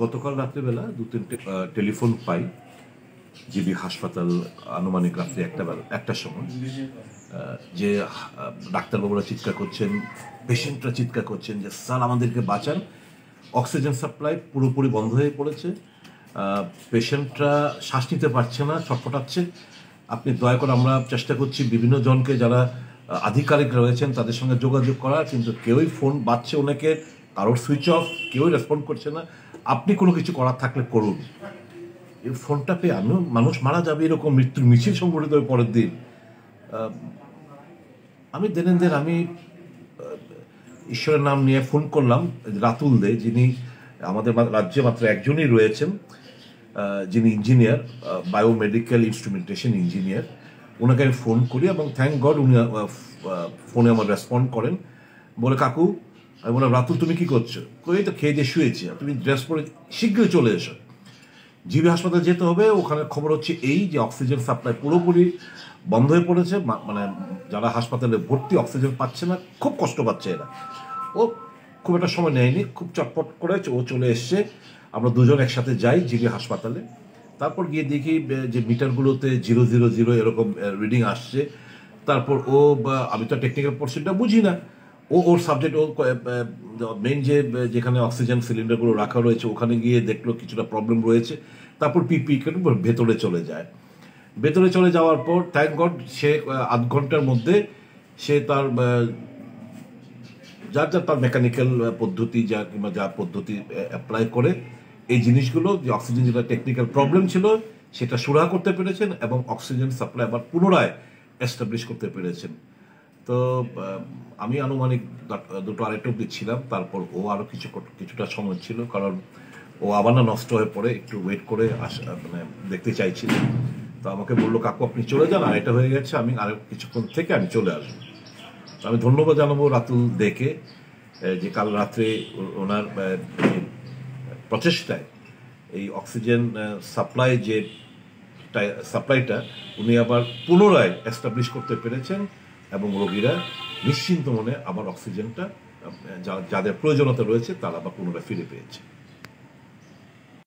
গতকাল রাত্রেবেলা দু তিনটে টেলিফোন পাই জিবি হাসপাতাল আনুমানিক রাত্রি একটা বেলা একটার সময় যে ডাক্তারবাবুরা চিৎকার করছেন, পেশেন্টরা চিৎকার করছেন যে, স্যার, আমাদেরকে বাঁচান। অক্সিজেন সাপ্লাই পুরোপুরি বন্ধ হয়ে পড়েছে। পেশেন্টরা শ্বাস নিতে পারছে না ছটফটাচ্ছে আপনি দয়া করে আমরা চেষ্টা করছি বিভিন্ন জনকে যারা আধিকারিক রয়েছেন তাদের সঙ্গে যোগাযোগ করার কিন্তু কেউই ফোন বাজছে অনেকে কারোর সুইচ অফ, কেউই রেসপন্ড করছে না। আপনি কোনো কিছু করার থাকলে করুন। এই ফোনটা পেয়ে আমিও মানুষ মারা যাবে এরকম মৃত্যুর মিছিল সংগঠিত হবে পরের দিন। আমি দেনেন দেন আমি ঈশ্বরের নাম নিয়ে ফোন করলাম রাতুল দে, যিনি আমাদের রাজ্যে মাত্র একজনই রয়েছেন। যিনি ইঞ্জিনিয়ার বায়োমেডিক্যাল ইনস্ট্রুমেন্টেশন ইঞ্জিনিয়ার। ওনাকে আমি ফোন করি এবং থ্যাংক গড উনি ফোনে আমার রেসপন্ড করেন। বলে, কাকু আমি বললাম, রাতুল, তুমি কি করছ? কই তো খেয়ে দিয়ে শুয়েছি। তুমি ড্রেস পরে শীঘ্রই চলে এসো। জিবি হাসপাতালে যেতে হবে। ওখানে খবর হচ্ছে এই যে অক্সিজেন সাপ্লাই পুরোপুরি বন্ধ হয়ে পড়েছে। মানে যারা হাসপাতালে ভর্তি অক্সিজেন পাচ্ছে না, খুব কষ্ট পাচ্ছে এরা। ও খুব একটা সময় নেয়নি, খুব চটপট করে ও চলে এসছে। আমরা দুজন একসাথে যাই জিবি হাসপাতালে। তারপর গিয়ে দেখি যে মিটারগুলোতে জিরো জিরো জিরো এরকম রিডিং আসছে। তারপর ও আমি তো টেকনিক্যাল পোর্শনটা বুঝি না। ও ওর সাবজেক্ট ও মেইন যে যেখানে অক্সিজেন সিলিন্ডারগুলো রাখা রয়েছে, ওখানে গিয়ে দেখল কিছুটা প্রবলেম রয়েছে। তারপর পিপি ভেতরে চলে যায়। ভেতরে চলে যাওয়ার পর থ্যাংক গড সে আধ ঘণ্টার মধ্যে সে তার যার যার তার মেকানিক্যাল পদ্ধতি, যা, কিংবা যা পদ্ধতি অ্যাপ্লাই করে, এই জিনিসগুলো, যে অক্সিজেন যেটা টেকনিক্যাল প্রবলেম ছিল, সেটা সুরাহা করতে পেরেছেন এবং অক্সিজেন সাপ্লাই আবার পুনরায় এস্টাবলিশ করতে পেরেছেন। তো আমি আনুমানিক দুটো আরেকটু অব্দি ছিলাম, তারপর ও আরও কিছু কিছুটা সময় ছিল, কারণ ও আবার না নষ্ট হয়ে পড়ে, একটু ওয়েট করে মানে দেখতে চাইছিল। তো আমাকে বলল, কাকু, আপনি চলে যান আর এটা হয়ে গেছে, আমি আরও কিছুক্ষণ থেকে আমি চলে আসব। আমি ধন্যবাদ জানাব রাতুল দেখে যে কাল রাত্রে ওনার প্রচেষ্টায় এই অক্সিজেন সাপ্লাই যে সাপ্লাইটা উনি আবার পুনরায় এস্টাবলিশ করতে পেরেছেন। এবং রোগীরা নিশ্চিন্ত মনে আবার অক্সিজেনটা যাদের প্রয়োজনতা রয়েছে তারা আবার পুনরায় ফিরে পেয়েছে।